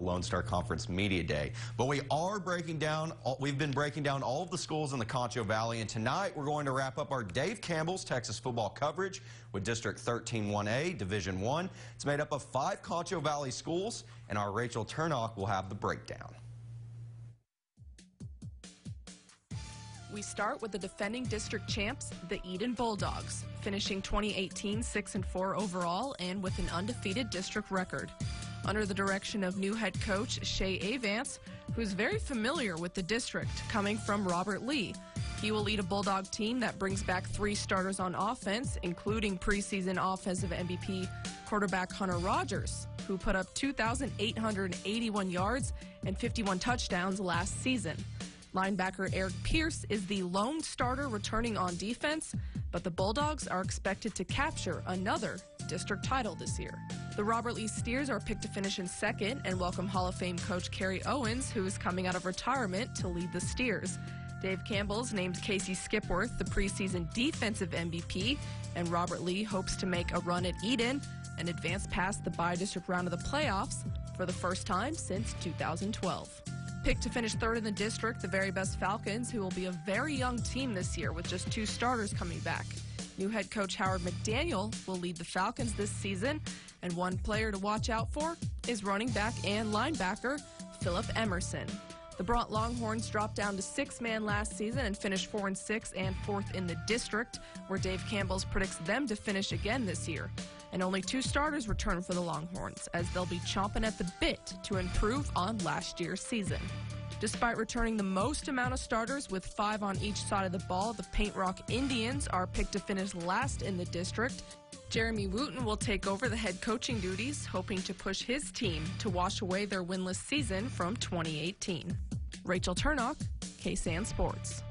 Lone Star Conference Media Day. But we are breaking down, we've been breaking down all of the schools in the Concho Valley, and tonight we're going to wrap up our Dave Campbell's Texas football coverage with District 13-1A, Division 1. It's made up of five Concho Valley schools, and our Rachel Turnock will have the breakdown. We start with the defending district champs, the Eden Bulldogs, finishing 2018 6-4 overall and with an undefeated district record under the direction of new head coach Shay Avance, who's very familiar with the district, coming from Robert Lee. He will lead a Bulldog team that brings back three starters on offense, including preseason offensive MVP quarterback Hunter Rogers, who put up 2,881 yards and 51 touchdowns last season. Linebacker Eric Pierce is the lone starter returning on defense, but the Bulldogs are expected to capture another district title this year. The Robert Lee Steers are picked to finish in second and welcome Hall of Fame coach Kerry Owens, who is coming out of retirement to lead the Steers. Dave Campbell's named Casey Skipworth the preseason defensive MVP, and Robert Lee hopes to make a run at Eden and advance past the bi-district round of the playoffs for the first time since 2012. Picked to finish third in the district, the Veribest Falcons, who will be a very young team this year with just two starters coming back. New head coach Howard McDaniel will lead the Falcons this season, and one player to watch out for is running back and linebacker Philip Emerson. The Bronte Longhorns dropped down to six man last season and finished four and six and fourth in the district, where Dave Campbell's predicts them to finish again this year. And only two starters return for the Longhorns, as they'll be chomping at the bit to improve on last year's season. Despite returning the most amount of starters with five on each side of the ball, the Paint Rock Indians are picked to finish last in the district. Jeremy Wooten will take over the head coaching duties, hoping to push his team to wash away their winless season from 2018. Rachel Turnock, KSAN Sports.